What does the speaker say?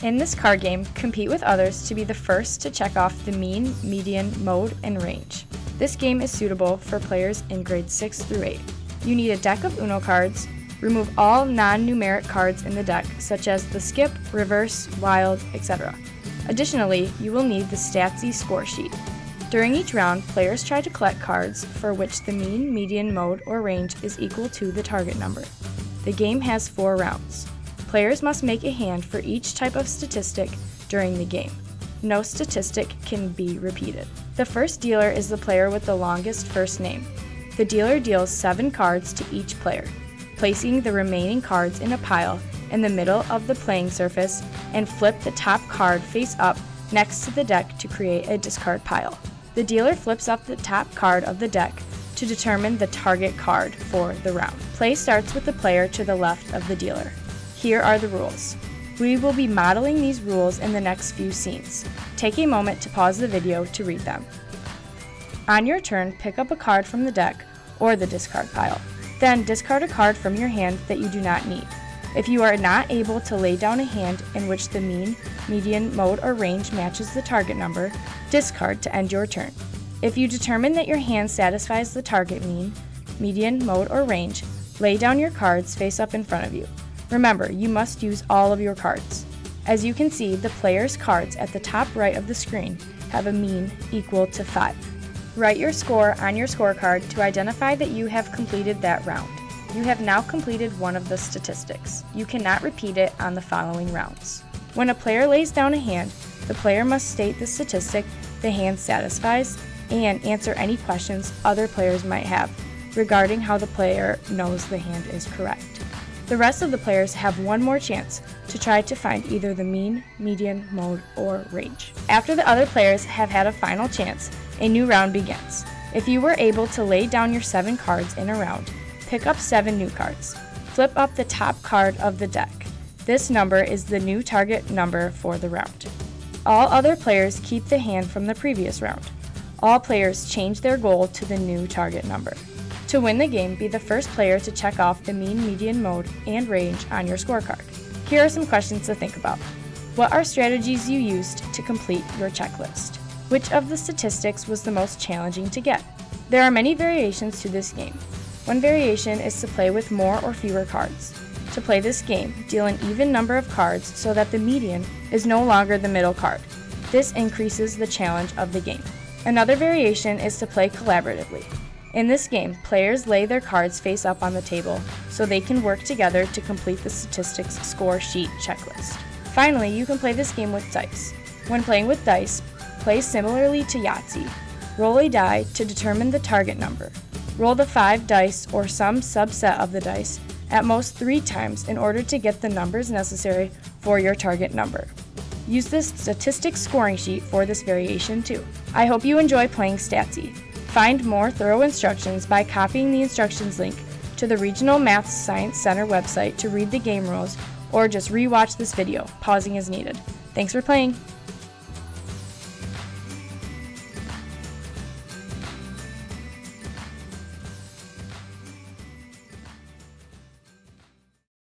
In this card game, compete with others to be the first to check off the mean, median, mode, and range. This game is suitable for players in grades 6 through 8. You need a deck of Uno cards, remove all non-numeric cards in the deck, such as the skip, reverse, wild, etc. Additionally, you will need the Stat Zee score sheet. During each round, players try to collect cards for which the mean, median, mode, or range is equal to the target number. The game has four rounds. Players must make a hand for each type of statistic during the game. No statistic can be repeated. The first dealer is the player with the longest first name. The dealer deals seven cards to each player, placing the remaining cards in a pile in the middle of the playing surface and flip the top card face up next to the deck to create a discard pile. The dealer flips up the top card of the deck to determine the target card for the round. Play starts with the player to the left of the dealer. Here are the rules. We will be modeling these rules in the next few scenes. Take a moment to pause the video to read them. On your turn, pick up a card from the deck or the discard pile. Then discard a card from your hand that you do not need. If you are not able to lay down a hand in which the mean, median, mode, or range matches the target number, discard to end your turn. If you determine that your hand satisfies the target mean, median, mode, or range, lay down your cards face up in front of you. Remember, you must use all of your cards. As you can see, the player's cards at the top right of the screen have a mean equal to 5. Write your score on your scorecard to identify that you have completed that round. You have now completed one of the statistics. You cannot repeat it on the following rounds. When a player lays down a hand, the player must state the statistic the hand satisfies and answer any questions other players might have regarding how the player knows the hand is correct. The rest of the players have one more chance to try to find either the mean, median, mode, or range. After the other players have had a final chance, a new round begins. If you were able to lay down your seven cards in a round, pick up seven new cards. Flip up the top card of the deck. This number is the new target number for the round. All other players keep the hand from the previous round. All players change their goal to the new target number. To win the game, be the first player to check off the mean, median, mode, and range on your scorecard. Here are some questions to think about. What are strategies you used to complete your checklist? Which of the statistics was the most challenging to get? There are many variations to this game. One variation is to play with more or fewer cards. To play this game, deal an even number of cards so that the median is no longer the middle card. This increases the challenge of the game. Another variation is to play collaboratively. In this game, players lay their cards face up on the table so they can work together to complete the statistics score sheet checklist. Finally, you can play this game with dice. When playing with dice, play similarly to Yahtzee. Roll a die to determine the target number. Roll the five dice or some subset of the dice at most three times in order to get the numbers necessary for your target number. Use this statistics scoring sheet for this variation too. I hope you enjoy playing Stat Zee. Find more thorough instructions by copying the instructions link to the Regional Math Science Center website to read the game rules or just rewatch this video, pausing as needed. Thanks for playing!